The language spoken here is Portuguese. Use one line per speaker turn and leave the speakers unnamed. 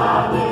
sabe.